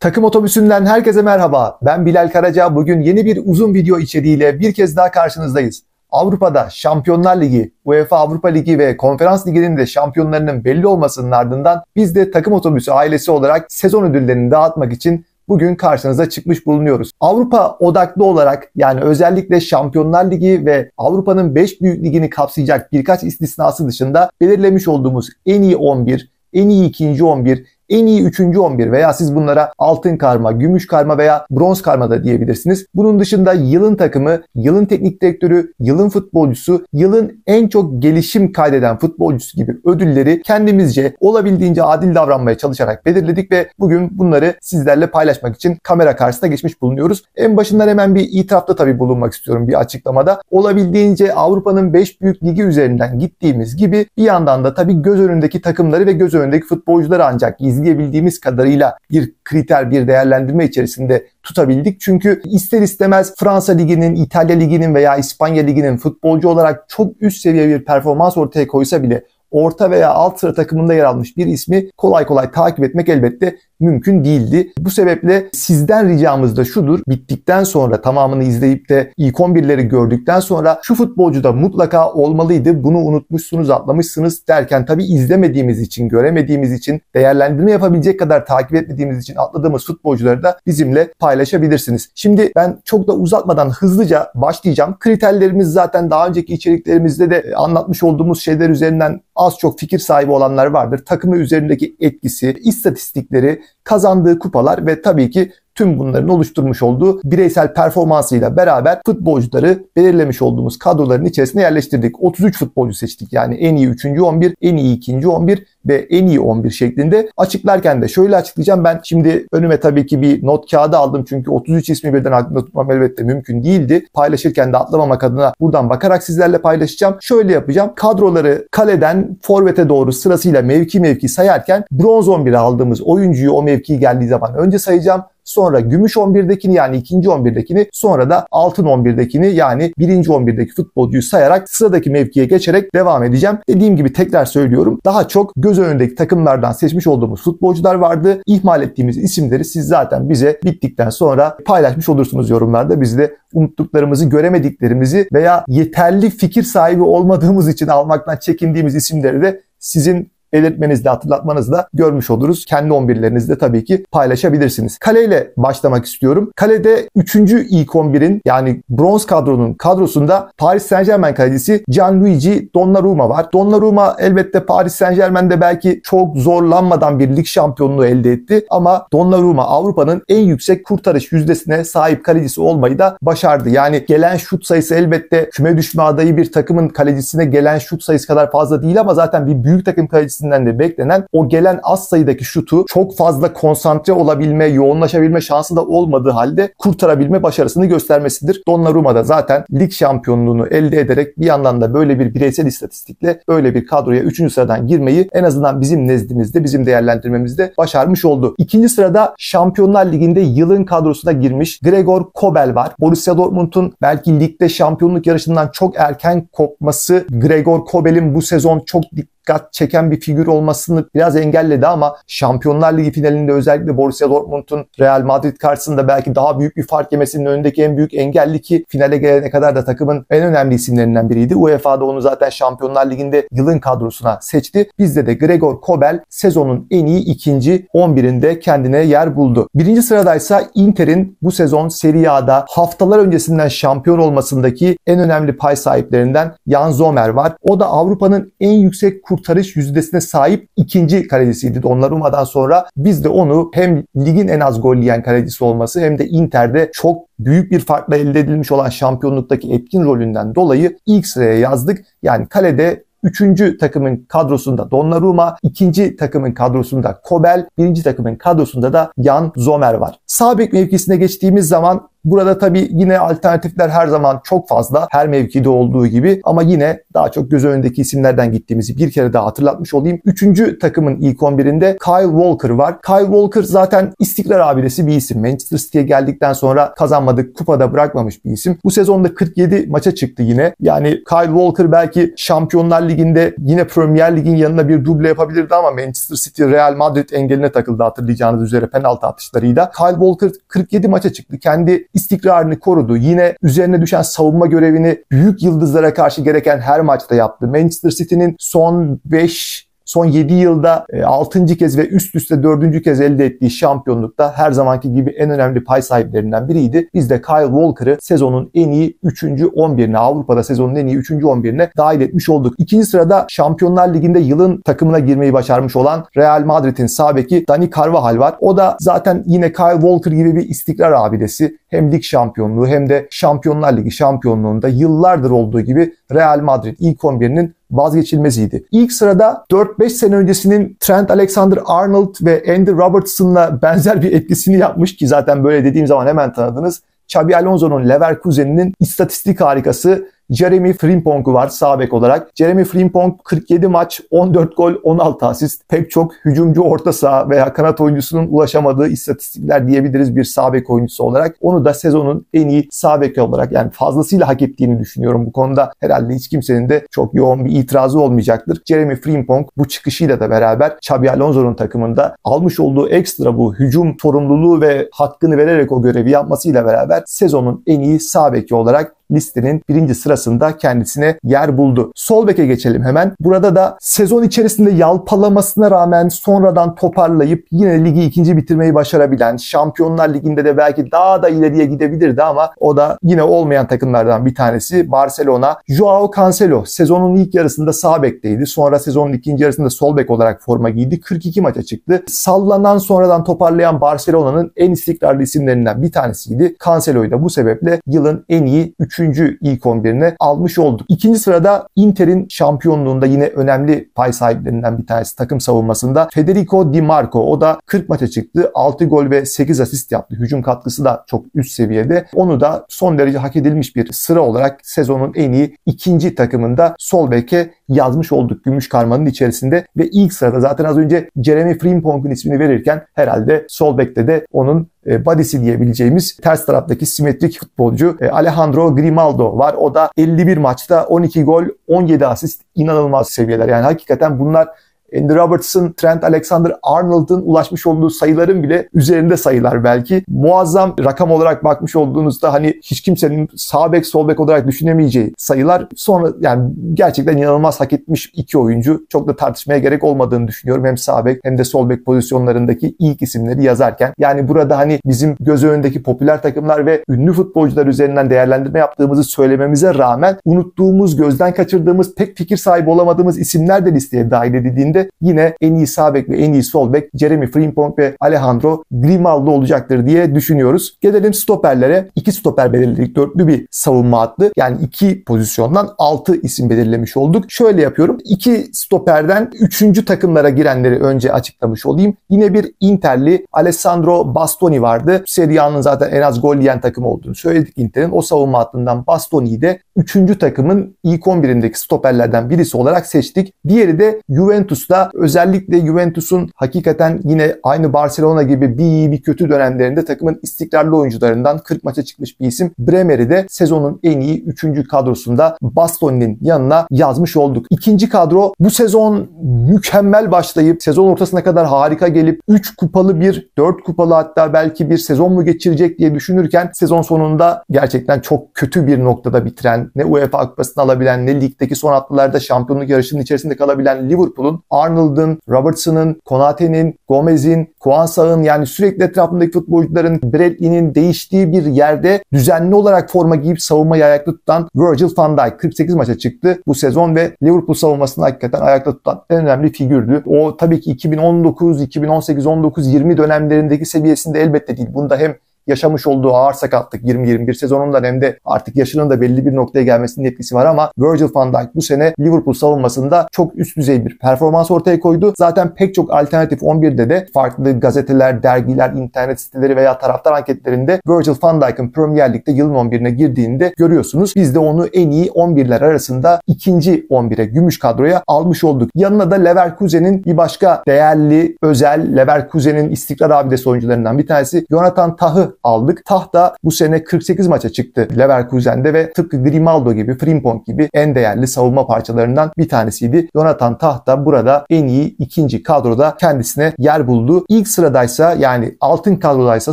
Takım otobüsünden herkese merhaba. Ben Bilal Karaca. Bugün yeni bir uzun video içeriğiyle bir kez daha karşınızdayız. Avrupa'da Şampiyonlar Ligi, UEFA Avrupa Ligi ve Konferans Ligi'nin de şampiyonlarının belli olmasının ardından biz de takım otobüsü ailesi olarak sezon ödüllerini dağıtmak için bugün karşınıza çıkmış bulunuyoruz. Avrupa odaklı olarak yani özellikle Şampiyonlar Ligi ve Avrupa'nın 5 büyük ligini kapsayacak birkaç istisnası dışında belirlemiş olduğumuz en iyi 11, en iyi ikinci 11, en iyi 3. 11 veya siz bunlara altın karma, gümüş karma veya bronz karma da diyebilirsiniz. Bunun dışında yılın takımı, yılın teknik direktörü, yılın futbolcusu, yılın en çok gelişim kaydeden futbolcusu gibi ödülleri kendimizce olabildiğince adil davranmaya çalışarak belirledik ve bugün bunları sizlerle paylaşmak için kamera karşısına geçmiş bulunuyoruz. En başından hemen bir itirafta tabii bulunmak istiyorum bir açıklamada. Olabildiğince Avrupa'nın 5 büyük ligi üzerinden gittiğimiz gibi bir yandan da tabii göz önündeki takımları ve göz önündeki futbolcuları ancak izleyebiliriz izleyebildiğimiz kadarıyla bir kriter, bir değerlendirme içerisinde tutabildik. Çünkü ister istemez Fransa Ligi'nin, İtalya Ligi'nin veya İspanya Ligi'nin futbolcu olarak çok üst seviye bir performans ortaya koysa bile orta veya alt sıra takımında yer almış bir ismi kolay kolay takip etmek elbette mümkün değildi. Bu sebeple sizden ricamız da şudur. Bittikten sonra tamamını izleyip de ilk 11'leri gördükten sonra şu futbolcu da mutlaka olmalıydı. Bunu unutmuşsunuz, atlamışsınız derken tabii izlemediğimiz için, göremediğimiz için, değerlendirme yapabilecek kadar takip etmediğimiz için atladığımız futbolcuları da bizimle paylaşabilirsiniz. Şimdi ben çok da uzatmadan hızlıca başlayacağım. Kriterlerimiz zaten daha önceki içeriklerimizde de anlatmış olduğumuz şeyler üzerinden az çok fikir sahibi olanlar vardır. Takımı üzerindeki etkisi, istatistikleri, kazandığı kupalar ve tabii ki tüm bunların oluşturmuş olduğu bireysel performansıyla beraber futbolcuları belirlemiş olduğumuz kadroların içerisine yerleştirdik. 33 futbolcu seçtik. Yani en iyi 3. 11, en iyi 2. 11 ve en iyi 11 şeklinde. Açıklarken de şöyle açıklayacağım. Ben şimdi önüme tabii ki bir not kağıdı aldım. Çünkü 33 ismi birden aklımda tutmam elbette mümkün değildi. Paylaşırken de atlamamak adına buradan bakarak sizlerle paylaşacağım. Şöyle yapacağım. Kadroları kaleden forvete doğru sırasıyla mevki mevki sayarken bronz 11'e aldığımız oyuncuyu o mevki geldiği zaman önce sayacağım. Sonra gümüş 11'dekini yani ikinci 11'dekini sonra da altın 11'dekini yani birinci 11'deki futbolcuyu sayarak sıradaki mevkiye geçerek devam edeceğim. Dediğim gibi tekrar söylüyorum. Daha çok göz önündeki takımlardan seçmiş olduğumuz futbolcular vardı. İhmal ettiğimiz isimleri siz zaten bize bittikten sonra paylaşmış olursunuz yorumlarda. Biz de unuttuklarımızı, göremediklerimizi veya yeterli fikir sahibi olmadığımız için almaktan çekindiğimiz isimleri de sizin belirtmenizle, hatırlatmanızla görmüş oluruz. Kendi 11'lerinizde tabii ki paylaşabilirsiniz. Kaleyle başlamak istiyorum. Kalede 3. ilk 11'in yani bronz kadronun kadrosunda Paris Saint Germain kalecisi Gianluigi Donnarumma var. Donnarumma elbette Paris Saint Germain'de belki çok zorlanmadan bir lig şampiyonluğu elde etti ama Donnarumma Avrupa'nın en yüksek kurtarış yüzdesine sahip kalecisi olmayı da başardı. Yani gelen şut sayısı elbette küme düşme adayı bir takımın kalecisine gelen şut sayısı kadar fazla değil ama zaten bir büyük takım kalecisi kendisinden de beklenen o gelen az sayıdaki şutu çok fazla konsantre olabilme, yoğunlaşabilme şansı da olmadığı halde kurtarabilme başarısını göstermesidir. Donnarumma da zaten lig şampiyonluğunu elde ederek bir yandan da böyle bir bireysel istatistikle böyle bir kadroya 3. sıradan girmeyi en azından bizim nezdimizde, bizim değerlendirmemizde başarmış oldu. İkinci sırada Şampiyonlar Ligi'nde yılın kadrosuna girmiş Gregor Kobel var. Borussia Dortmund'un belki ligde şampiyonluk yarışından çok erken kopması Gregor Kobel'in bu sezon çok dikkat çeken bir figür olmasını biraz engelledi ama Şampiyonlar Ligi finalinde özellikle Borussia Dortmund'un Real Madrid karşısında belki daha büyük bir fark yemesinin önündeki en büyük engelli ki finale gelene kadar da takımın en önemli isimlerinden biriydi. UEFA'da onu zaten Şampiyonlar Ligi'nde yılın kadrosuna seçti. Bizde de Gregor Kobel sezonun en iyi ikinci 11'inde kendine yer buldu. Birinci sıradaysa Inter'in bu sezon Serie A'da haftalar öncesinden şampiyon olmasındaki en önemli pay sahiplerinden Jan Zomer var. O da Avrupa'nın en yüksek kurtarış yüzdesine sahip ikinci kalecisiydi Donnaruma'dan sonra. Biz de onu hem ligin en az gol yiyen kalecisi olması hem de Inter'de çok büyük bir farkla elde edilmiş olan şampiyonluktaki etkin rolünden dolayı ilk sıraya yazdık. Yani kalede Üçüncü takımın kadrosunda Donnarumma, ikinci takımın kadrosunda Kobel, birinci takımın kadrosunda da Jan Zomer var. Sağ bek mevkisine geçtiğimiz zaman Burada tabii yine alternatifler her zaman çok fazla. Her mevkide olduğu gibi ama yine daha çok göz önündeki isimlerden gittiğimizi bir kere daha hatırlatmış olayım. Üçüncü takımın ilk 11'inde Kyle Walker var. Kyle Walker zaten istikrar abidesi bir isim. Manchester City'ye geldikten sonra kazanmadık, kupada bırakmamış bir isim. Bu sezonda 47 maça çıktı yine. Yani Kyle Walker belki Şampiyonlar Ligi'nde yine Premier Lig'in yanına bir duble yapabilirdi ama Manchester City Real Madrid engeline takıldı hatırlayacağınız üzere penaltı atışlarıyla. Kyle Walker 47 maça çıktı. Kendi istikrarını korudu. Yine üzerine düşen savunma görevini büyük yıldızlara karşı gereken her maçta yaptı. Manchester City'nin son 5 son 7 yılda 6. E, kez ve üst üste 4. kez elde ettiği şampiyonlukta her zamanki gibi en önemli pay sahiplerinden biriydi. Biz de Kyle Walker'ı sezonun en iyi 3. 11'ine Avrupa'da sezonun en iyi 3. 11'ine dahil etmiş olduk. İkinci sırada Şampiyonlar Ligi'nde yılın takımına girmeyi başarmış olan Real Madrid'in sağ beki Dani Carvajal var. O da zaten yine Kyle Walker gibi bir istikrar abidesi. Hem lig şampiyonluğu hem de Şampiyonlar Ligi şampiyonluğunda yıllardır olduğu gibi Real Madrid ilk 11'inin vazgeçilmeziydi. İlk sırada 4-5 sene öncesinin Trent Alexander-Arnold ve Andy Robertson'la benzer bir etkisini yapmış ki zaten böyle dediğim zaman hemen tanıdınız. Xabi Alonso'nun Leverkusen'inin istatistik harikası Jeremy Frimpong'u var sağ bek olarak. Jeremy Frimpong 47 maç, 14 gol, 16 asist. Pek çok hücumcu orta saha veya kanat oyuncusunun ulaşamadığı istatistikler diyebiliriz bir sağ bek oyuncusu olarak. Onu da sezonun en iyi sağ bek olarak yani fazlasıyla hak ettiğini düşünüyorum. Bu konuda herhalde hiç kimsenin de çok yoğun bir itirazı olmayacaktır. Jeremy Frimpong bu çıkışıyla da beraber Xabi Alonso'nun takımında almış olduğu ekstra bu hücum sorumluluğu ve hakkını vererek o görevi yapmasıyla beraber sezonun en iyi sağ beki olarak listenin birinci sırasında kendisine yer buldu. Sol beke geçelim hemen. Burada da sezon içerisinde yalpalamasına rağmen sonradan toparlayıp yine ligi ikinci bitirmeyi başarabilen, Şampiyonlar Ligi'nde de belki daha da ileriye gidebilirdi ama o da yine olmayan takımlardan bir tanesi Barcelona. Joao Cancelo sezonun ilk yarısında sağ bekteydi. Sonra sezonun ikinci yarısında sol bek olarak forma giydi. 42 maça çıktı. Sallanan sonradan toparlayan Barcelona'nın en istikrarlı isimlerinden bir tanesiydi. Cancelo'yu da bu sebeple yılın en iyi 3 üçüncü ilk 11'ine almış olduk. İkinci sırada Inter'in şampiyonluğunda yine önemli pay sahiplerinden bir tanesi takım savunmasında Federico Di Marco. O da 40 maça çıktı. 6 gol ve 8 asist yaptı. Hücum katkısı da çok üst seviyede. Onu da son derece hak edilmiş bir sıra olarak sezonun en iyi ikinci takımında sol beke yazmış olduk gümüş karmanın içerisinde ve ilk sırada zaten az önce Jeremy Frimpong'un ismini verirken herhalde sol bekte de onun body'si diyebileceğimiz ters taraftaki simetrik futbolcu e, Alejandro Grimaldo var. O da 51 maçta 12 gol, 17 asist inanılmaz seviyeler. Yani hakikaten bunlar Andy Robertson, Trent Alexander-Arnold'un ulaşmış olduğu sayıların bile üzerinde sayılar belki. Muazzam rakam olarak bakmış olduğunuzda hani hiç kimsenin sağ bek sol bek olarak düşünemeyeceği sayılar. Sonra yani gerçekten inanılmaz hak etmiş iki oyuncu. Çok da tartışmaya gerek olmadığını düşünüyorum. Hem sağ bek hem de sol bek pozisyonlarındaki ilk isimleri yazarken. Yani burada hani bizim göz önündeki popüler takımlar ve ünlü futbolcular üzerinden değerlendirme yaptığımızı söylememize rağmen unuttuğumuz, gözden kaçırdığımız, pek fikir sahibi olamadığımız isimler de listeye dahil edildiğinde de yine en iyi sağ bek ve en iyi sol bek Jeremy Frimpong ve Alejandro Grimaldo olacaktır diye düşünüyoruz. Gelelim stoperlere. İki stoper belirledik. Dörtlü bir savunma hattı. Yani iki pozisyondan altı isim belirlemiş olduk. Şöyle yapıyorum. İki stoperden üçüncü takımlara girenleri önce açıklamış olayım. Yine bir Interli Alessandro Bastoni vardı. Serie A'nın zaten en az gol yiyen takım olduğunu söyledik Inter'in. O savunma hattından Bastoni'yi de üçüncü takımın ilk 11'indeki stoperlerden birisi olarak seçtik. Diğeri de Juventus Juventus'ta özellikle Juventus'un hakikaten yine aynı Barcelona gibi bir iyi bir kötü dönemlerinde takımın istikrarlı oyuncularından 40 maça çıkmış bir isim. Bremer'i de sezonun en iyi 3. kadrosunda Bastoni'nin yanına yazmış olduk. İkinci kadro bu sezon mükemmel başlayıp sezon ortasına kadar harika gelip 3 kupalı bir 4 kupalı hatta belki bir sezon mu geçirecek diye düşünürken sezon sonunda gerçekten çok kötü bir noktada bitiren ne UEFA Kupası'nı alabilen ne ligdeki son haftalarda şampiyonluk yarışının içerisinde kalabilen Liverpool'un Arnold'un, Robertson'ın, Konate'nin, Gomez'in, Kwanza'nın yani sürekli etrafındaki futbolcuların Bradley'nin değiştiği bir yerde düzenli olarak forma giyip savunmayı ayakta tutan Virgil van Dijk 48 maça çıktı bu sezon ve Liverpool savunmasını hakikaten ayakta tutan en önemli figürdü. O tabii ki 2019, 2018, 19, 20 dönemlerindeki seviyesinde elbette değil. Bunda hem yaşamış olduğu ağır sakatlık 20-21 sezonundan hem de artık yaşının da belli bir noktaya gelmesinin etkisi var ama Virgil van Dijk bu sene Liverpool savunmasında çok üst düzey bir performans ortaya koydu. Zaten pek çok alternatif 11'de de farklı gazeteler, dergiler, internet siteleri veya taraftar anketlerinde Virgil van Dijk'ın Premier Lig'de yılın 11'ine girdiğinde görüyorsunuz. Biz de onu en iyi 11'ler arasında ikinci 11'e gümüş kadroya almış olduk. Yanına da Leverkusen'in bir başka değerli, özel Leverkusen'in istikrar abidesi oyuncularından bir tanesi Jonathan Tah'ı aldık. Tah da bu sene 48 maça çıktı Leverkusen'de ve tıpkı Grimaldo gibi, Frimpong gibi en değerli savunma parçalarından bir tanesiydi. Jonathan Tah da burada en iyi ikinci kadroda kendisine yer buldu. İlk sıradaysa yani altın kadrodaysa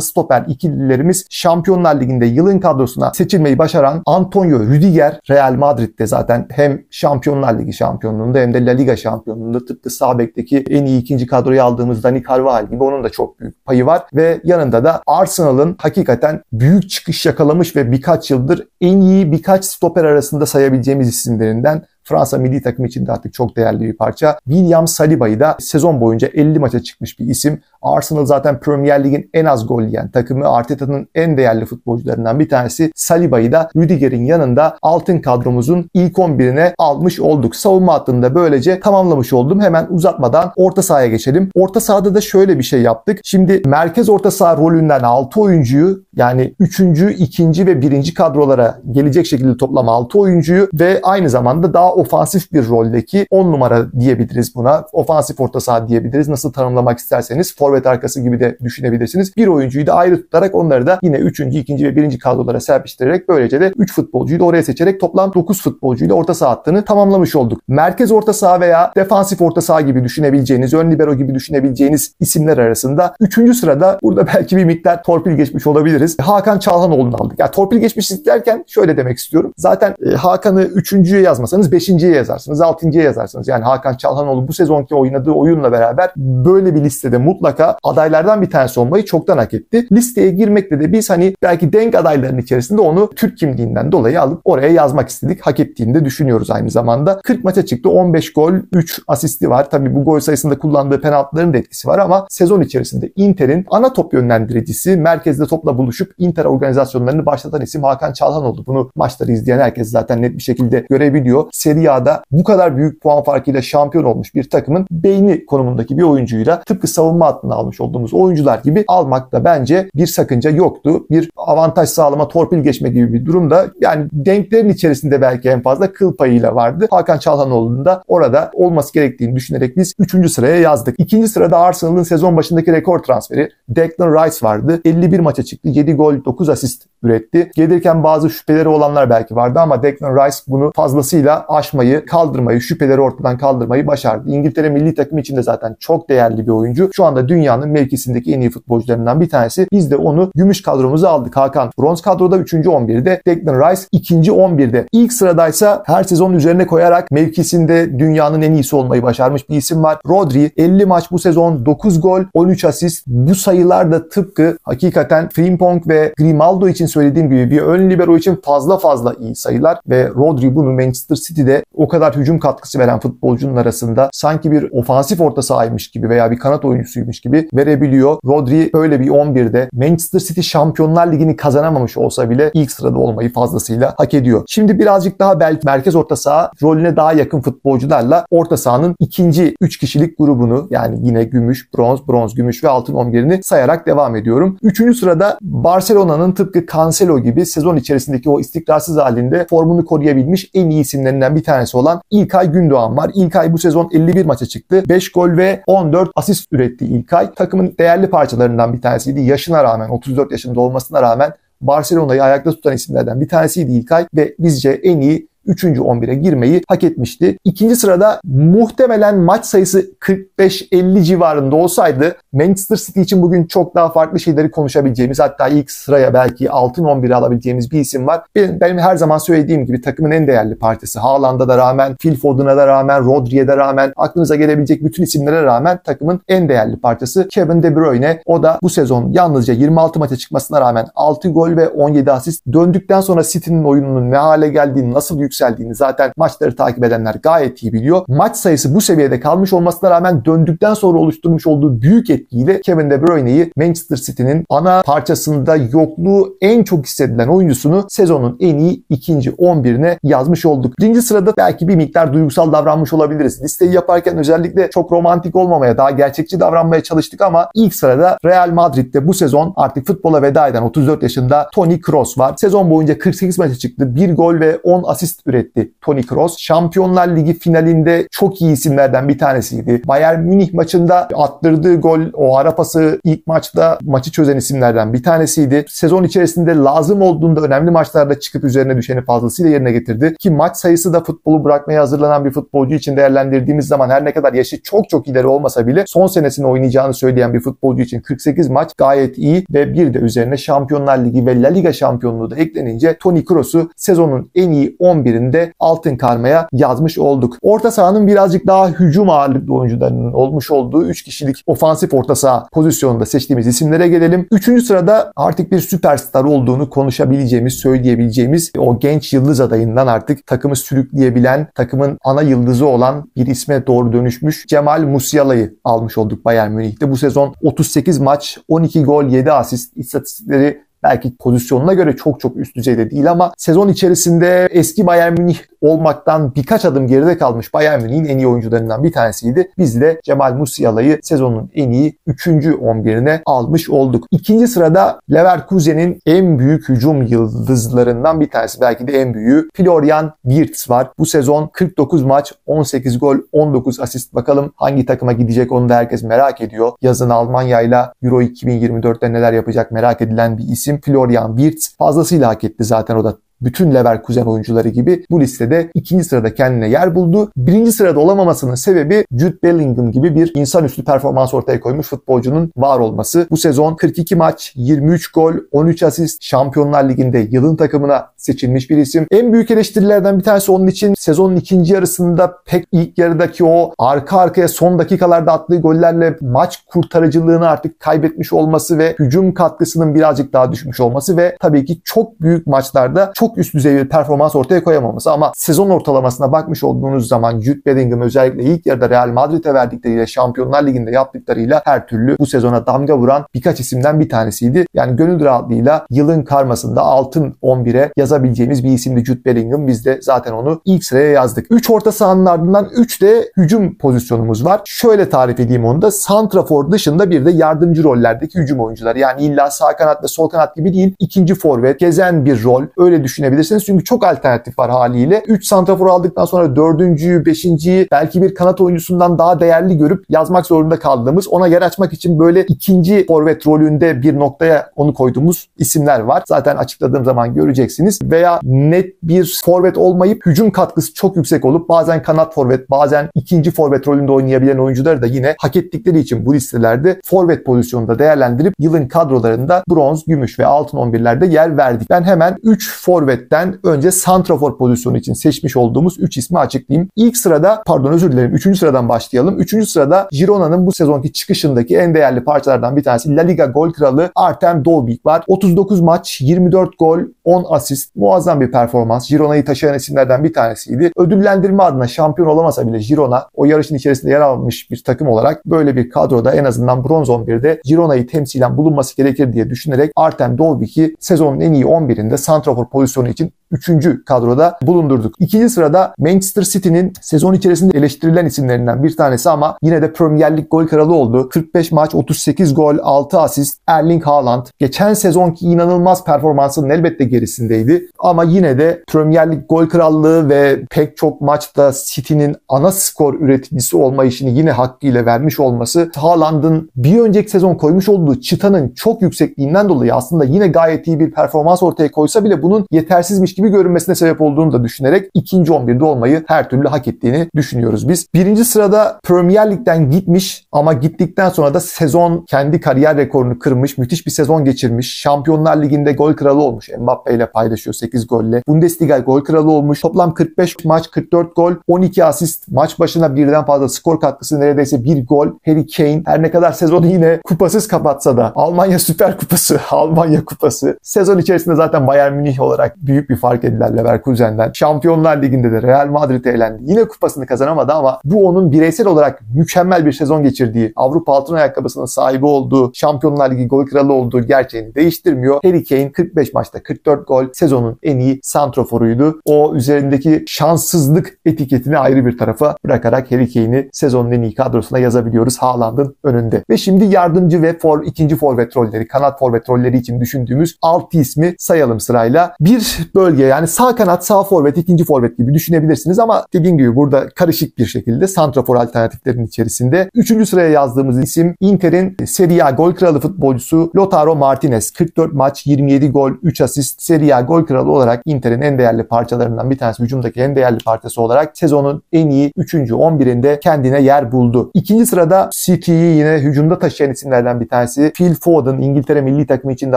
stoper ikililerimiz Şampiyonlar Ligi'nde yılın kadrosuna seçilmeyi başaran Antonio Rüdiger Real Madrid'de zaten hem Şampiyonlar Ligi şampiyonluğunda hem de La Liga şampiyonluğunda tıpkı sağ bekteki en iyi ikinci kadroyu aldığımız Dani Carvajal gibi onun da çok büyük payı var ve yanında da Arsenal'ın hakikaten büyük çıkış yakalamış ve birkaç yıldır en iyi birkaç stoper arasında sayabileceğimiz isimlerinden Fransa milli takım için de artık çok değerli bir parça. William Saliba'yı da sezon boyunca 50 maça çıkmış bir isim. Arsenal zaten Premier Lig'in en az gol yiyen takımı. Arteta'nın en değerli futbolcularından bir tanesi. Saliba'yı da Rüdiger'in yanında altın kadromuzun ilk 11'ine almış olduk. Savunma hattında böylece tamamlamış oldum. Hemen uzatmadan orta sahaya geçelim. Orta sahada da şöyle bir şey yaptık. Şimdi merkez orta saha rolünden 6 oyuncuyu yani 3. 2. ve 1. kadrolara gelecek şekilde toplam 6 oyuncuyu ve aynı zamanda daha ofansif bir roldeki 10 numara diyebiliriz buna. Ofansif orta saha diyebiliriz. Nasıl tanımlamak isterseniz forvet arkası gibi de düşünebilirsiniz. Bir oyuncuyu da ayrı tutarak onları da yine 3. 2. ve 1. kadrolara serpiştirerek böylece de 3 futbolcuyu da oraya seçerek toplam 9 futbolcuyla orta saha hattını tamamlamış olduk. Merkez orta saha veya defansif orta saha gibi düşünebileceğiniz, ön libero gibi düşünebileceğiniz isimler arasında 3. sırada burada belki bir miktar torpil geçmiş olabiliriz. Hakan Çalhanoğlu'nu aldık. Yani torpil geçmiş derken şöyle demek istiyorum. Zaten e, Hakan'ı 3.'ye yazmasanız 5 beşinciye yazarsınız, altıncıya yazarsınız. Yani Hakan Çalhanoğlu bu sezonki oynadığı oyunla beraber böyle bir listede mutlaka adaylardan bir tanesi olmayı çoktan hak etti. Listeye girmekte de biz hani belki denk adayların içerisinde onu Türk kimliğinden dolayı alıp oraya yazmak istedik. Hak ettiğini de düşünüyoruz aynı zamanda. 40 maça çıktı. 15 gol, 3 asisti var. Tabii bu gol sayısında kullandığı penaltıların da etkisi var ama sezon içerisinde Inter'in ana top yönlendiricisi, merkezde topla buluşup Inter organizasyonlarını başlatan isim Hakan Çalhanoğlu. Bunu maçları izleyen herkes zaten net bir şekilde görebiliyor. Seri Serie bu kadar büyük puan farkıyla şampiyon olmuş bir takımın beyni konumundaki bir oyuncuyla tıpkı savunma hattına almış olduğumuz oyuncular gibi almakta bence bir sakınca yoktu. Bir avantaj sağlama, torpil geçme gibi bir durumda yani denklerin içerisinde belki en fazla kıl payıyla vardı. Hakan Çalhanoğlu'nun da orada olması gerektiğini düşünerek biz 3. sıraya yazdık. 2. sırada Arsenal'ın sezon başındaki rekor transferi Declan Rice vardı. 51 maça çıktı. 7 gol, 9 asist üretti. Gelirken bazı şüpheleri olanlar belki vardı ama Declan Rice bunu fazlasıyla aşmayı, kaldırmayı, şüpheleri ortadan kaldırmayı başardı. İngiltere milli takım için de zaten çok değerli bir oyuncu. Şu anda dünyanın mevkisindeki en iyi futbolcularından bir tanesi. Biz de onu gümüş kadromuza aldık. Hakan bronz kadroda 3. 11'de, Declan Rice 2. 11'de. İlk sıradaysa her sezon üzerine koyarak mevkisinde dünyanın en iyisi olmayı başarmış bir isim var. Rodri 50 maç bu sezon 9 gol, 13 asist. Bu sayılar da tıpkı hakikaten Frimpong ve Grimaldo için söylediğim gibi bir ön libero için fazla fazla iyi sayılar ve Rodri bunu Manchester City'de o kadar hücum katkısı veren futbolcunun arasında sanki bir ofansif orta sahaymış gibi veya bir kanat oyuncusuymuş gibi verebiliyor. Rodri böyle bir 11'de Manchester City Şampiyonlar Ligi'ni kazanamamış olsa bile ilk sırada olmayı fazlasıyla hak ediyor. Şimdi birazcık daha belki merkez orta saha rolüne daha yakın futbolcularla orta sahanın ikinci 3 kişilik grubunu yani yine gümüş, bronz, bronz, gümüş ve altın 11'ini sayarak devam ediyorum. Üçüncü sırada Barcelona'nın tıpkı Cancelo gibi sezon içerisindeki o istikrarsız halinde formunu koruyabilmiş en iyi isimlerinden bir tanesi olan İlkay Gündoğan var. İlkay bu sezon 51 maça çıktı. 5 gol ve 14 asist üretti İlkay. Takımın değerli parçalarından bir tanesiydi. Yaşına rağmen 34 yaşında olmasına rağmen Barcelona'yı ayakta tutan isimlerden bir tanesiydi İlkay ve bizce en iyi 3. 11'e girmeyi hak etmişti. İkinci sırada muhtemelen maç sayısı 45-50 civarında olsaydı Manchester City için bugün çok daha farklı şeyleri konuşabileceğimiz hatta ilk sıraya belki altın 11'e alabileceğimiz bir isim var. Benim, benim her zaman söylediğim gibi takımın en değerli partisi. Haaland'a da rağmen, Phil Foden'a da rağmen, Rodri'ye de rağmen, aklınıza gelebilecek bütün isimlere rağmen takımın en değerli parçası Kevin De Bruyne. O da bu sezon yalnızca 26 maça çıkmasına rağmen 6 gol ve 17 asist. Döndükten sonra City'nin oyununun ne hale geldiğini, nasıl yükseldiğini zaten maçları takip edenler gayet iyi biliyor. Maç sayısı bu seviyede kalmış olmasına rağmen döndükten sonra oluşturmuş olduğu büyük etkiyle Kevin De Bruyne'yi Manchester City'nin ana parçasında yokluğu en çok hissedilen oyuncusunu sezonun en iyi ikinci 11'ine yazmış olduk. Birinci sırada belki bir miktar duygusal davranmış olabiliriz. Listeyi yaparken özellikle çok romantik olmamaya, daha gerçekçi davranmaya çalıştık ama ilk sırada Real Madrid'de bu sezon artık futbola veda eden 34 yaşında Toni Kroos var. Sezon boyunca 48 maça çıktı. 1 gol ve 10 asist üretti Toni Kroos. Şampiyonlar Ligi finalinde çok iyi isimlerden bir tanesiydi. Bayern Münih maçında attırdığı gol, o ara pası ilk maçta maçı çözen isimlerden bir tanesiydi. Sezon içerisinde lazım olduğunda önemli maçlarda çıkıp üzerine düşeni fazlasıyla yerine getirdi. Ki maç sayısı da futbolu bırakmaya hazırlanan bir futbolcu için değerlendirdiğimiz zaman her ne kadar yaşı çok çok ileri olmasa bile son senesini oynayacağını söyleyen bir futbolcu için 48 maç gayet iyi ve bir de üzerine Şampiyonlar Ligi ve La Liga şampiyonluğu da eklenince Toni Kroos'u sezonun en iyi 11'inde altın karmaya yazmış olduk. Orta sahanın birazcık daha hücum ağırlıklı oyuncularının olmuş olduğu 3 kişilik ofansif orta saha pozisyonunda seçtiğimiz isimlere gelelim. Üçüncü sırada artık bir süperstar olduğunu konuşabileceğimiz, söyleyebileceğimiz o genç yıldız adayından artık takımı sürükleyebilen, takımın ana yıldızı olan bir isme doğru dönüşmüş Cemal Musiala'yı almış olduk Bayern Münih'te. Bu sezon 38 maç, 12 gol, 7 asist istatistikleri belki pozisyonuna göre çok çok üst düzeyde değil ama sezon içerisinde eski Bayern Münih olmaktan birkaç adım geride kalmış Bayern Münih'in en iyi oyuncularından bir tanesiydi. Biz de Cemal Musiala'yı sezonun en iyi 3. 11'ine almış olduk. İkinci sırada Leverkusen'in en büyük hücum yıldızlarından bir tanesi belki de en büyüğü Florian Wirtz var. Bu sezon 49 maç, 18 gol, 19 asist. Bakalım hangi takıma gidecek onu da herkes merak ediyor. Yazın Almanya ile Euro 2024'te neler yapacak merak edilen bir isim Florian Wirtz. Fazlasıyla hak etti zaten o da bütün Leverkusen oyuncuları gibi bu listede ikinci sırada kendine yer buldu. Birinci sırada olamamasının sebebi Jude Bellingham gibi bir insanüstü performans ortaya koymuş futbolcunun var olması. Bu sezon 42 maç, 23 gol, 13 asist, Şampiyonlar Ligi'nde yılın takımına seçilmiş bir isim. En büyük eleştirilerden bir tanesi onun için sezonun ikinci yarısında pek ilk yarıdaki o arka arkaya son dakikalarda attığı gollerle maç kurtarıcılığını artık kaybetmiş olması ve hücum katkısının birazcık daha düşmüş olması ve tabii ki çok büyük maçlarda çok çok üst düzey bir performans ortaya koyamaması ama sezon ortalamasına bakmış olduğunuz zaman Jude Bellingham özellikle ilk yarıda Real Madrid'e verdikleriyle Şampiyonlar Ligi'nde yaptıklarıyla her türlü bu sezona damga vuran birkaç isimden bir tanesiydi. Yani gönül rahatlığıyla yılın karmasında altın 11'e yazabileceğimiz bir isimdi Jude Bellingham. Biz de zaten onu ilk sıraya yazdık. 3 orta sahanın ardından 3 de hücum pozisyonumuz var. Şöyle tarif edeyim onu da. Santrafor dışında bir de yardımcı rollerdeki hücum oyuncuları. Yani illa sağ kanat ve sol kanat gibi değil. ikinci forvet, gezen bir rol. Öyle düşün düşünebilirsiniz. Çünkü çok alternatif var haliyle. 3 santrafor aldıktan sonra 4.'yü, 5.yi belki bir kanat oyuncusundan daha değerli görüp yazmak zorunda kaldığımız, ona yer açmak için böyle ikinci forvet rolünde bir noktaya onu koyduğumuz isimler var. Zaten açıkladığım zaman göreceksiniz. Veya net bir forvet olmayıp hücum katkısı çok yüksek olup bazen kanat forvet, bazen ikinci forvet rolünde oynayabilen oyuncuları da yine hak ettikleri için bu listelerde forvet pozisyonunda değerlendirip yılın kadrolarında bronz, gümüş ve altın 11'lerde yer verdik. Ben hemen 3 forvet forvetten önce santrafor pozisyonu için seçmiş olduğumuz 3 ismi açıklayayım. İlk sırada pardon özür dilerim 3. sıradan başlayalım. 3. sırada Girona'nın bu sezonki çıkışındaki en değerli parçalardan bir tanesi La Liga gol kralı Artem Dovbik var. 39 maç, 24 gol, 10 asist. Muazzam bir performans. Girona'yı taşıyan isimlerden bir tanesiydi. Ödüllendirme adına şampiyon olamasa bile Girona o yarışın içerisinde yer almış bir takım olarak böyle bir kadroda en azından bronz 11'de Girona'yı temsilen bulunması gerekir diye düşünerek Artem Dovbik'i sezonun en iyi 11'inde santrafor pozisyonu pozisyonu için 3. kadroda bulundurduk. İkinci sırada Manchester City'nin sezon içerisinde eleştirilen isimlerinden bir tanesi ama yine de Premier Lig gol kralı oldu. 45 maç, 38 gol, 6 asist Erling Haaland. Geçen sezonki inanılmaz performansının elbette gerisindeydi. Ama yine de Premier Lig gol krallığı ve pek çok maçta City'nin ana skor üreticisi olma işini yine hakkıyla vermiş olması Haaland'ın bir önceki sezon koymuş olduğu çıtanın çok yüksekliğinden dolayı aslında yine gayet iyi bir performans ortaya koysa bile bunun yetersizmiş gibi görünmesine sebep olduğunu da düşünerek ikinci 11'de olmayı her türlü hak ettiğini düşünüyoruz biz. Birinci sırada Premier Lig'den gitmiş ama gittikten sonra da sezon kendi kariyer rekorunu kırmış. Müthiş bir sezon geçirmiş. Şampiyonlar Ligi'nde gol kralı olmuş. Mbappe ile paylaşıyor 8 golle. Bundesliga gol kralı olmuş. Toplam 45 maç 44 gol 12 asist. Maç başına birden fazla skor katkısı neredeyse bir gol. Harry Kane her ne kadar sezonu yine kupasız kapatsa da Almanya Süper Kupası, Almanya Kupası. Sezon içerisinde zaten Bayern Münih olarak büyük bir fark fark edilen Leverkusen'den. Şampiyonlar Ligi'nde de Real Madrid'e elendi. Yine kupasını kazanamadı ama bu onun bireysel olarak mükemmel bir sezon geçirdiği, Avrupa altın ayakkabısının sahibi olduğu, Şampiyonlar Ligi gol kralı olduğu gerçeğini değiştirmiyor. Harry Kane 45 maçta 44 gol sezonun en iyi santroforuydu. O üzerindeki şanssızlık etiketini ayrı bir tarafa bırakarak Harry Kane'i sezonun en iyi kadrosuna yazabiliyoruz Haaland'ın önünde. Ve şimdi yardımcı ve for, ikinci forvet rolleri, kanat forvet rolleri için düşündüğümüz 6 ismi sayalım sırayla. Bir bölge yani sağ kanat, sağ forvet, ikinci forvet gibi düşünebilirsiniz ama dediğim gibi burada karışık bir şekilde santrafor alternatiflerin içerisinde. Üçüncü sıraya yazdığımız isim Inter'in Serie A gol kralı futbolcusu Lautaro Martinez. 44 maç, 27 gol, 3 asist. Serie A gol kralı olarak Inter'in en değerli parçalarından bir tanesi, hücumdaki en değerli parçası olarak sezonun en iyi 3. 11'inde kendine yer buldu. İkinci sırada City'yi yine hücumda taşıyan isimlerden bir tanesi Phil Foden. İngiltere milli takımı için de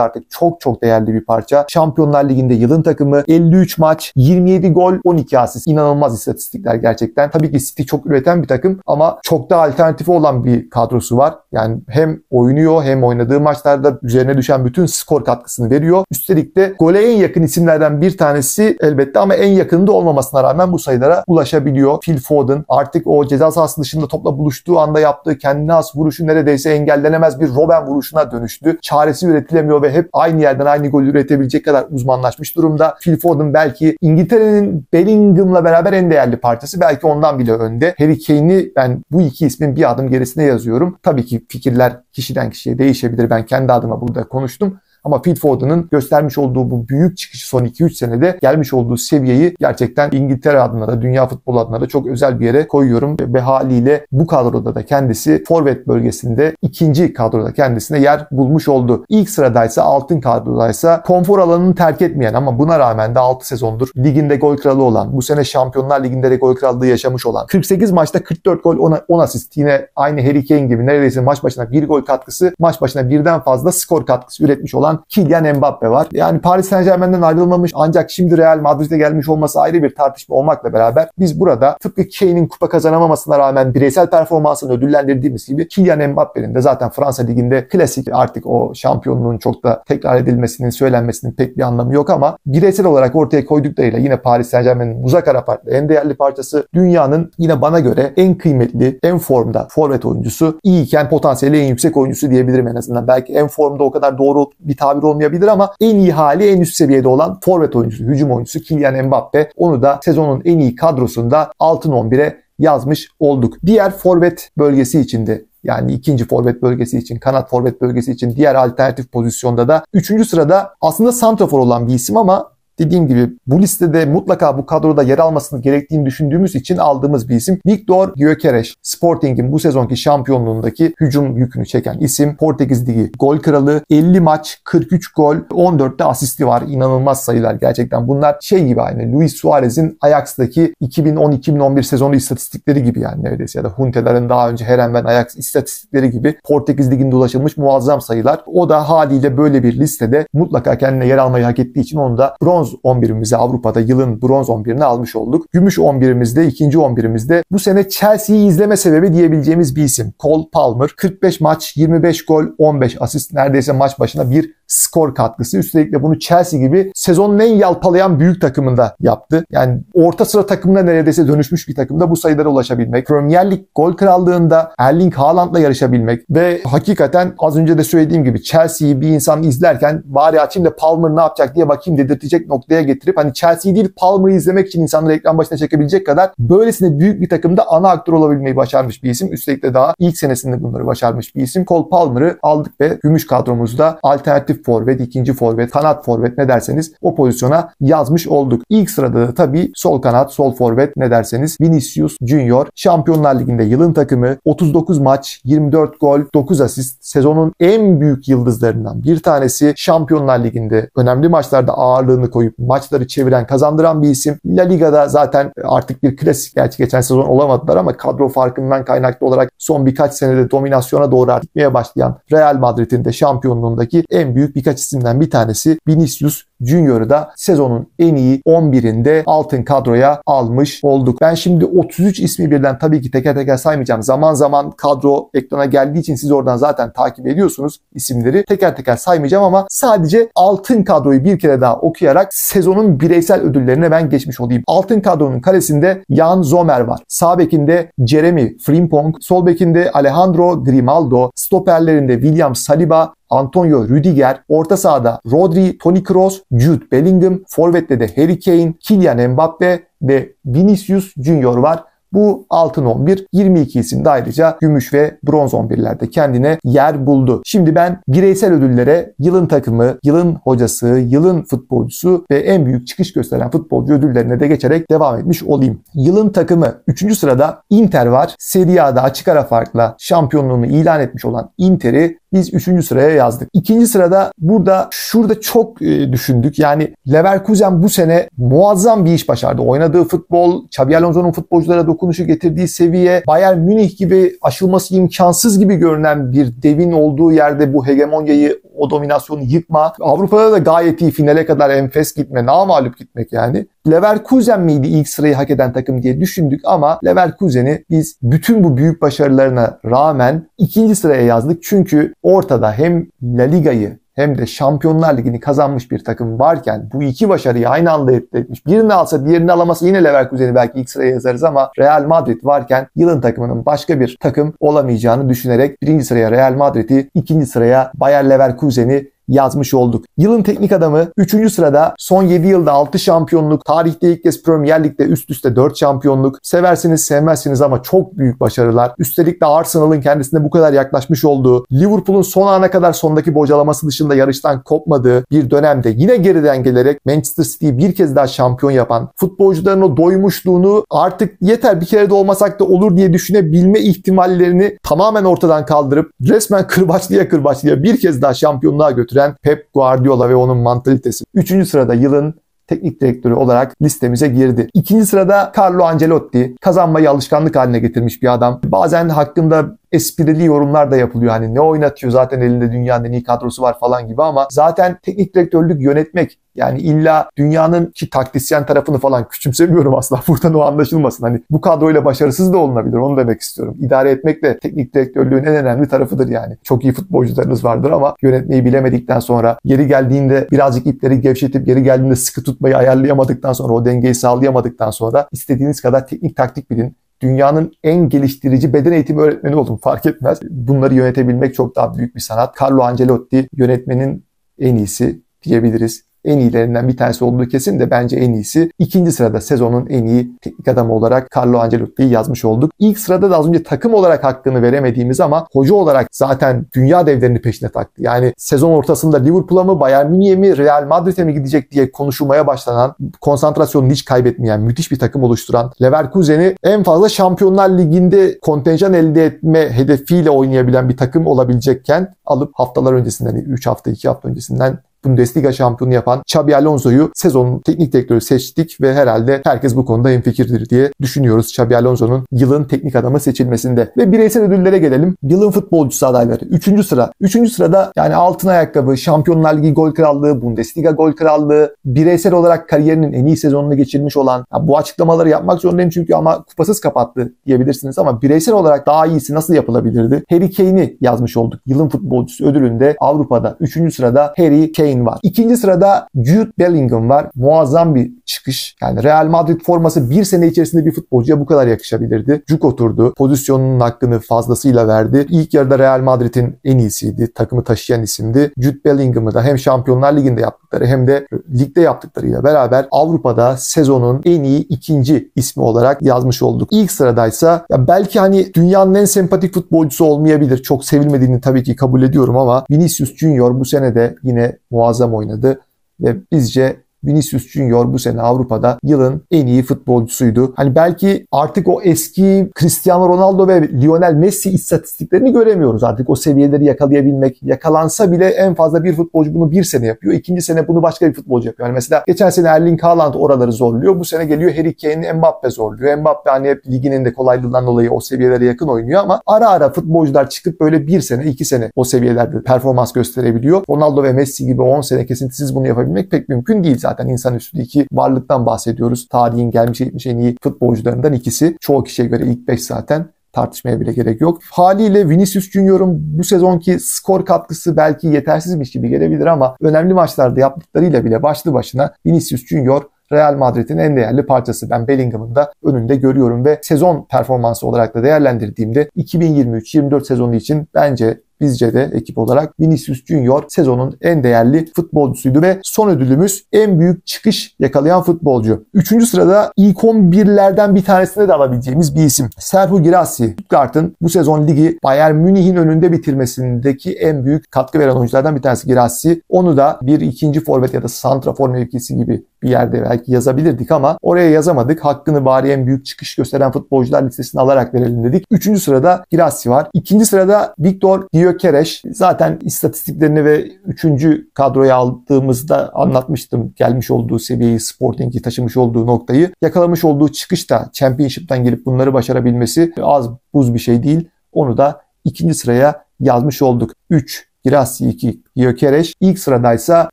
artık çok çok değerli bir parça. Şampiyonlar Ligi'nde yılın takımı 53 maç, 27 gol, 12 asist. İnanılmaz istatistikler gerçekten. Tabii ki City çok üreten bir takım ama çok da alternatifi olan bir kadrosu var. Yani hem oynuyor hem oynadığı maçlarda üzerine düşen bütün skor katkısını veriyor. Üstelik de gole en yakın isimlerden bir tanesi elbette ama en yakınında olmamasına rağmen bu sayılara ulaşabiliyor. Phil Foden artık o ceza sahası dışında topla buluştuğu anda yaptığı kendine has vuruşu neredeyse engellenemez bir Robben vuruşuna dönüştü. Çaresi üretilemiyor ve hep aynı yerden aynı gol üretebilecek kadar uzmanlaşmış durumda. Phil Foden belki İngiltere'nin Bellingham'la beraber en değerli parçası. Belki ondan bile önde. Harry Kane'i ben bu iki ismin bir adım gerisine yazıyorum. Tabii ki fikirler kişiden kişiye değişebilir. Ben kendi adıma burada konuştum. Ama Phil Foden'ın göstermiş olduğu bu büyük çıkışı son 2-3 senede gelmiş olduğu seviyeyi gerçekten İngiltere adına da dünya futbolu adına da çok özel bir yere koyuyorum. Ve haliyle bu kadroda da kendisi forvet bölgesinde ikinci kadroda kendisine yer bulmuş oldu. İlk sıradaysa altın kadrodaysa konfor alanını terk etmeyen ama buna rağmen de 6 sezondur liginde gol kralı olan, bu sene Şampiyonlar Ligi'nde de gol krallığı yaşamış olan, 48 maçta 44 gol 10, 10 asist yine aynı Harry Kane gibi neredeyse maç başına bir gol katkısı, maç başına birden fazla skor katkısı üretmiş olan olan Kylian Mbappe var. Yani Paris Saint Germain'den ayrılmamış ancak şimdi Real Madrid'e gelmiş olması ayrı bir tartışma olmakla beraber biz burada tıpkı Kane'in kupa kazanamamasına rağmen bireysel performansını ödüllendirdiğimiz gibi Kylian Mbappe'nin de zaten Fransa Ligi'nde klasik artık o şampiyonluğun çok da tekrar edilmesinin, söylenmesinin pek bir anlamı yok ama bireysel olarak ortaya koyduklarıyla yine Paris Saint Germain'in uzak ara farklı en değerli parçası dünyanın yine bana göre en kıymetli, en formda forvet oyuncusu, iyiyken potansiyeli en yüksek oyuncusu diyebilirim en azından. Belki en formda o kadar doğru bir tabir olmayabilir ama en iyi hali en üst seviyede olan forvet oyuncusu, hücum oyuncusu Kylian Mbappe. Onu da sezonun en iyi kadrosunda altın 11'e yazmış olduk. Diğer forvet bölgesi içinde yani ikinci forvet bölgesi için, kanat forvet bölgesi için diğer alternatif pozisyonda da üçüncü sırada aslında santrafor olan bir isim ama dediğim gibi bu listede mutlaka bu kadroda yer almasını gerektiğini düşündüğümüz için aldığımız bir isim. Victor Gyökeres, Sporting'in bu sezonki şampiyonluğundaki hücum yükünü çeken isim. Portekiz Ligi gol kralı. 50 maç, 43 gol, 14'te asisti var. İnanılmaz sayılar gerçekten. Bunlar şey gibi aynı Luis Suarez'in Ajax'taki 2010-2011 sezonu istatistikleri gibi yani neredeyse ya da Hunteler'in daha önce Herenven Ajax istatistikleri gibi Portekiz Ligi'nde ulaşılmış muazzam sayılar. O da haliyle böyle bir listede mutlaka kendine yer almayı hak ettiği için onu da bronz 11'imizi Avrupa'da yılın bronz 11'ini almış olduk. Gümüş 11'imizde, ikinci 11'imizde bu sene Chelsea'yi izleme sebebi diyebileceğimiz bir isim. Cole Palmer. 45 maç, 25 gol, 15 asist. Neredeyse maç başına bir skor katkısı. Üstelik de bunu Chelsea gibi sezonun en yalpalayan büyük takımında yaptı. Yani orta sıra takımına neredeyse dönüşmüş bir takımda bu sayılara ulaşabilmek. Premier Lig gol krallığında Erling Haaland'la yarışabilmek ve hakikaten az önce de söylediğim gibi Chelsea'yi bir insan izlerken bari açayım da Palmer ne yapacak diye bakayım dedirtecek noktaya getirip hani Chelsea değil Palmer'ı izlemek için insanları ekran başına çekebilecek kadar böylesine büyük bir takımda ana aktör olabilmeyi başarmış bir isim. Üstelik de daha ilk senesinde bunları başarmış bir isim. Cole Palmer'ı aldık ve gümüş kadromuzda alternatif forvet, ikinci forvet, kanat forvet ne derseniz o pozisyona yazmış olduk. İlk sırada da tabii sol kanat, sol forvet ne derseniz Vinicius Junior. Şampiyonlar Ligi'nde yılın takımı 39 maç, 24 gol, 9 asist. Sezonun en büyük yıldızlarından bir tanesi. Şampiyonlar Ligi'nde önemli maçlarda ağırlığını koyup maçları çeviren, kazandıran bir isim. La Liga'da zaten artık bir klasik gerçi geçen sezon olamadılar ama kadro farkından kaynaklı olarak son birkaç senede dominasyona doğru gitmeye başlayan Real Madrid'in de şampiyonluğundaki en büyük birkaç isimden bir tanesi Vinicius Junior'ı da sezonun en iyi 11'inde altın kadroya almış olduk. Ben şimdi 33 ismi birden tabii ki teker teker saymayacağım. Zaman zaman kadro ekrana geldiği için siz oradan zaten takip ediyorsunuz isimleri. Teker teker saymayacağım ama sadece altın kadroyu bir kere daha okuyarak sezonun bireysel ödüllerine ben geçmiş olayım. Altın kadronun kalesinde Jan Zomer var. Sağ bekinde Jeremy Frimpong, sol bekinde Alejandro Grimaldo, stoperlerinde William Saliba, Antonio Rüdiger, orta sahada Rodri, Toni Kroos, Jude Bellingham, forvette de Harry Kane, Kylian Mbappe ve Vinicius Junior var. Bu altın 11 22 isim de ayrıca gümüş ve bronz 11'lerde kendine yer buldu. Şimdi ben bireysel ödüllere yılın takımı, yılın hocası, yılın futbolcusu ve en büyük çıkış gösteren futbolcu ödüllerine de geçerek devam etmiş olayım. Yılın takımı 3. sırada Inter var. Serie A'da açık ara farkla şampiyonluğunu ilan etmiş olan Inter'i biz 3. sıraya yazdık. 2. sırada burada şurada çok e, düşündük. Yani Leverkusen bu sene muazzam bir iş başardı. Oynadığı futbol, Xabi Alonso'nun futbolculara dokunuşu getirdiği seviye, Bayern Münih gibi aşılması imkansız gibi görünen bir devin olduğu yerde bu hegemonyayı, o dominasyonu yıkma. Avrupa'da da gayet iyi finale kadar enfes gitme, namalup gitmek yani. Leverkusen miydi ilk sırayı hak eden takım diye düşündük ama Leverkusen'i biz bütün bu büyük başarılarına rağmen ikinci sıraya yazdık. Çünkü ortada hem La Liga'yı hem de Şampiyonlar Ligi'ni kazanmış bir takım varken bu iki başarıyı aynı anda elde etmiş. Birini alsa diğerini alamasa yine Leverkusen'i belki ilk sıraya yazarız ama Real Madrid varken yılın takımının başka bir takım olamayacağını düşünerek birinci sıraya Real Madrid'i, ikinci sıraya Bayer Leverkusen'i yazmış olduk. Yılın teknik adamı 3. sırada son 7 yılda 6 şampiyonluk, tarihte ilk kez Premier Lig'de üst üste 4 şampiyonluk. Seversiniz sevmezsiniz ama çok büyük başarılar. Üstelik de Arsenal'ın kendisine bu kadar yaklaşmış olduğu, Liverpool'un son ana kadar sondaki bocalaması dışında yarıştan kopmadığı bir dönemde yine geriden gelerek Manchester City'yi bir kez daha şampiyon yapan, futbolcuların o doymuşluğunu artık yeter bir kere de olmasak da olur diye düşünebilme ihtimallerini tamamen ortadan kaldırıp resmen kırbaçlıya kırbaçlıya bir kez daha şampiyonluğa götüren getiren Pep Guardiola ve onun mantalitesi. Üçüncü sırada yılın teknik direktörü olarak listemize girdi. İkinci sırada Carlo Ancelotti. Kazanmayı alışkanlık haline getirmiş bir adam. Bazen hakkında esprili yorumlar da yapılıyor. Hani ne oynatıyor zaten elinde dünyanın en iyi kadrosu var falan gibi ama zaten teknik direktörlük yönetmek yani illa dünyanın ki taktisyen tarafını falan küçümsemiyorum asla. Buradan o anlaşılmasın. Hani bu kadroyla başarısız da olunabilir. Onu demek istiyorum. İdare etmek de teknik direktörlüğün en önemli tarafıdır yani. Çok iyi futbolcularınız vardır ama yönetmeyi bilemedikten sonra yeri geldiğinde birazcık ipleri gevşetip yeri geldiğinde sıkı tutmayı ayarlayamadıktan sonra o dengeyi sağlayamadıktan sonra istediğiniz kadar teknik taktik bilin dünyanın en geliştirici beden eğitimi öğretmeni oldum fark etmez. Bunları yönetebilmek çok daha büyük bir sanat. Carlo Ancelotti yönetmenin en iyisi diyebiliriz en iyilerinden bir tanesi olduğu kesin de bence en iyisi. İkinci sırada sezonun en iyi teknik adamı olarak Carlo Ancelotti'yi yazmış olduk. İlk sırada da az önce takım olarak hakkını veremediğimiz ama hoca olarak zaten dünya devlerini peşine taktı. Yani sezon ortasında Liverpool'a mı, Bayern Münih'e mi, Real Madrid'e mi gidecek diye konuşulmaya başlanan, konsantrasyonunu hiç kaybetmeyen, müthiş bir takım oluşturan Leverkusen'i en fazla Şampiyonlar Ligi'nde kontenjan elde etme hedefiyle oynayabilen bir takım olabilecekken alıp haftalar öncesinden, 3 hafta, 2 hafta öncesinden Bundesliga şampiyonu yapan Xabi Alonso'yu sezonun teknik direktörü seçtik ve herhalde herkes bu konuda hemfikirdir diye düşünüyoruz Xabi Alonso'nun yılın teknik adamı seçilmesinde. Ve bireysel ödüllere gelelim. Yılın futbolcusu adayları. Üçüncü sıra. Üçüncü sırada yani altın ayakkabı, Şampiyonlar Ligi gol krallığı, Bundesliga gol krallığı, bireysel olarak kariyerinin en iyi sezonunu geçirmiş olan bu açıklamaları yapmak zorundayım çünkü ama kupasız kapattı diyebilirsiniz ama bireysel olarak daha iyisi nasıl yapılabilirdi? Harry Kane'i yazmış olduk. Yılın futbolcusu ödülünde Avrupa'da 3. sırada Harry Kane Kane var. İkinci sırada Jude Bellingham var. Muazzam bir çıkış. Yani Real Madrid forması bir sene içerisinde bir futbolcuya bu kadar yakışabilirdi. Cuk oturdu. Pozisyonunun hakkını fazlasıyla verdi. İlk yarıda Real Madrid'in en iyisiydi. Takımı taşıyan isimdi. Jude Bellingham'ı da hem Şampiyonlar Ligi'nde yaptıkları hem de ligde yaptıklarıyla beraber Avrupa'da sezonun en iyi ikinci ismi olarak yazmış olduk. İlk sıradaysa ya belki hani dünyanın en sempatik futbolcusu olmayabilir. Çok sevilmediğini tabii ki kabul ediyorum ama Vinicius Junior bu sene de yine muazzam oynadı ve bizce Vinicius Junior bu sene Avrupa'da yılın en iyi futbolcusuydu. Hani belki artık o eski Cristiano Ronaldo ve Lionel Messi istatistiklerini göremiyoruz artık o seviyeleri yakalayabilmek. Yakalansa bile en fazla bir futbolcu bunu bir sene yapıyor. ikinci sene bunu başka bir futbolcu yapıyor. Yani mesela geçen sene Erling Haaland oraları zorluyor. Bu sene geliyor Harry Kane, Mbappe zorluyor. Mbappe hani hep liginin de kolaylığından dolayı o seviyelere yakın oynuyor ama ara ara futbolcular çıkıp böyle bir sene, iki sene o seviyelerde performans gösterebiliyor. Ronaldo ve Messi gibi 10 sene kesintisiz bunu yapabilmek pek mümkün değil zaten. İnsan iki varlıktan bahsediyoruz. Tarihin gelmiş geçmiş en iyi futbolcularından ikisi. Çoğu kişiye göre ilk 5 zaten tartışmaya bile gerek yok. Haliyle Vinicius Junior'un bu sezonki skor katkısı belki yetersizmiş gibi gelebilir ama önemli maçlarda yaptıklarıyla bile başlı başına Vinicius Junior Real Madrid'in en değerli parçası. Ben Bellingham'ın da önünde görüyorum ve sezon performansı olarak da değerlendirdiğimde 2023-24 sezonu için bence bizce de ekip olarak Vinicius Junior sezonun en değerli futbolcusuydu ve son ödülümüz en büyük çıkış yakalayan futbolcu. Üçüncü sırada ilk 11'lerden bir tanesine de alabileceğimiz bir isim. Serhu Girassi. Stuttgart'ın bu sezon ligi Bayern Münih'in önünde bitirmesindeki en büyük katkı veren oyunculardan bir tanesi Girassi. Onu da bir ikinci forvet ya da santrafor mevkisi gibi bir yerde belki yazabilirdik ama oraya yazamadık. Hakkını bari en büyük çıkış gösteren futbolcular listesini alarak verelim dedik. Üçüncü sırada Girassi var. İkinci sırada Victor Gyökeres. Zaten istatistiklerini ve üçüncü kadroya aldığımızda anlatmıştım. Gelmiş olduğu seviyeyi, Sporting'i taşımış olduğu noktayı. Yakalamış olduğu çıkışta Championship'ten gelip bunları başarabilmesi az buz bir şey değil. Onu da ikinci sıraya yazmış olduk. 3 Girassi 2, Gyökeres. İlk sıradaysa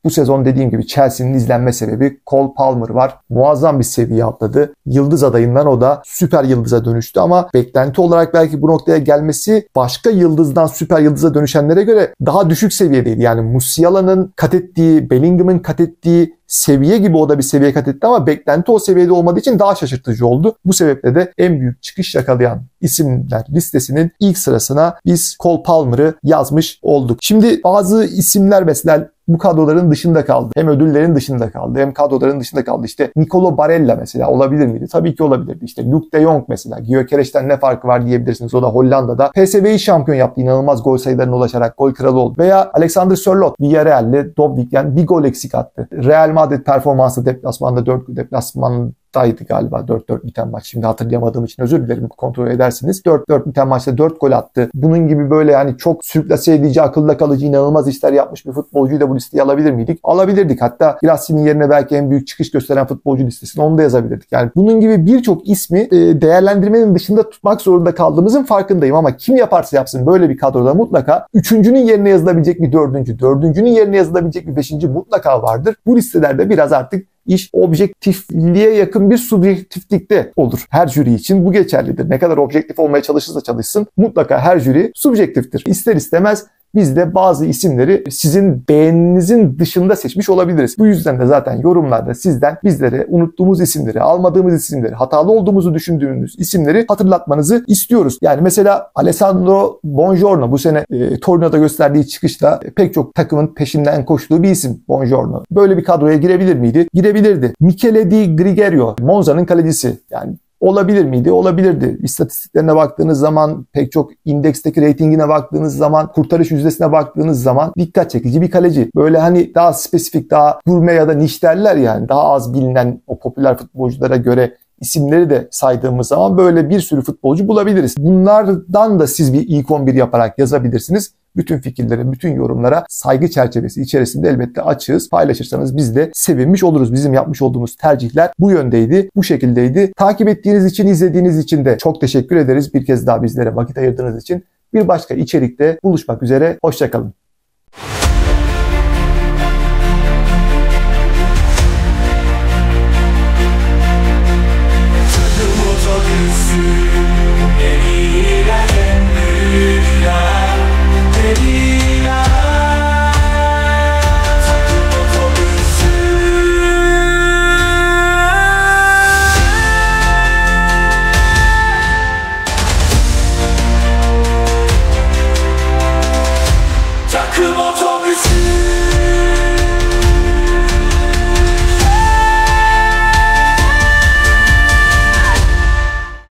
bu sezon dediğim gibi Chelsea'nin izlenme sebebi Cole Palmer var. Muazzam bir seviye atladı. Yıldız adayından o da süper yıldıza dönüştü ama beklenti olarak belki bu noktaya gelmesi başka yıldızdan süper yıldıza dönüşenlere göre daha düşük seviyedeydi. Yani Musiala'nın kat ettiği, Bellingham'ın kat ettiği seviye gibi o da bir seviye kat etti ama beklenti o seviyede olmadığı için daha şaşırtıcı oldu. Bu sebeple de en büyük çıkış yakalayan isimler listesinin ilk sırasına biz Cole Palmer'ı yazmış olduk. Şimdi bazı isimler mesela bu kadroların dışında kaldı. Hem ödüllerin dışında kaldı hem kadroların dışında kaldı. İşte Nicolo Barella mesela olabilir miydi? Tabii ki olabilirdi. İşte Luke de Jong mesela. Gyökeres'ten ne farkı var diyebilirsiniz. O da Hollanda'da. PSV'yi şampiyon yaptı. İnanılmaz gol sayılarına ulaşarak gol kralı oldu. Veya Alexander Sörloth Villarreal'le Dobvik'ten bir gol eksik attı. Real Madrid performansı deplasmanda 4 deplasman daydı galiba 4-4 biten maç. Şimdi hatırlayamadığım için özür dilerim kontrol edersiniz. 4-4 biten maçta 4 gol attı. Bunun gibi böyle yani çok sürklase edici, akılda kalıcı, inanılmaz işler yapmış bir futbolcuyu da bu listeye alabilir miydik? Alabilirdik. Hatta Girassi'nin yerine belki en büyük çıkış gösteren futbolcu listesine onu da yazabilirdik. Yani bunun gibi birçok ismi e, değerlendirmenin dışında tutmak zorunda kaldığımızın farkındayım ama kim yaparsa yapsın böyle bir kadroda mutlaka üçüncünün yerine yazılabilecek bir dördüncü, dördüncünün yerine yazılabilecek bir beşinci mutlaka vardır. Bu listelerde biraz artık iş objektifliğe yakın bir subjektiflikte olur. Her jüri için bu geçerlidir. Ne kadar objektif olmaya çalışırsa çalışsın mutlaka her jüri subjektiftir. İster istemez biz de bazı isimleri sizin beğeninizin dışında seçmiş olabiliriz. Bu yüzden de zaten yorumlarda sizden bizlere unuttuğumuz isimleri, almadığımız isimleri, hatalı olduğumuzu düşündüğünüz isimleri hatırlatmanızı istiyoruz. Yani mesela Alessandro Bongiorno bu sene e, Torino'da gösterdiği çıkışta e, pek çok takımın peşinden koştuğu bir isim Bongiorno. Böyle bir kadroya girebilir miydi? Girebilirdi. Michele Di Grigerio, Monza'nın kalecisi. Yani Olabilir miydi? Olabilirdi. İstatistiklerine baktığınız zaman, pek çok indeksteki reytingine baktığınız zaman, kurtarış yüzdesine baktığınız zaman dikkat çekici bir kaleci. Böyle hani daha spesifik, daha gurme ya da niş derler yani. Daha az bilinen o popüler futbolculara göre isimleri de saydığımız zaman böyle bir sürü futbolcu bulabiliriz. Bunlardan da siz bir ilk 11 yaparak yazabilirsiniz. Bütün fikirlere, bütün yorumlara saygı çerçevesi içerisinde elbette açığız. Paylaşırsanız biz de sevinmiş oluruz. Bizim yapmış olduğumuz tercihler bu yöndeydi, bu şekildeydi. Takip ettiğiniz için, izlediğiniz için de çok teşekkür ederiz. Bir kez daha bizlere vakit ayırdığınız için. Bir başka içerikte buluşmak üzere. Hoşçakalın.